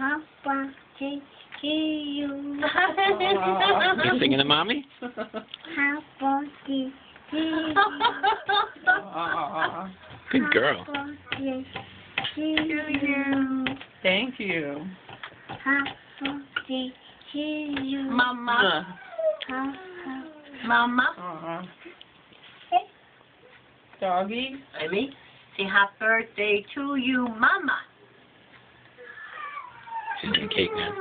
Happy birthday to you. You singing to mommy? Happy birthday to you. Good girl. Happy birthday to you. Thank you. Happy birthday to you. Mama. Happy Mama. Aw. Doggy. Emma, say happy birthday to you, Mama and cake now.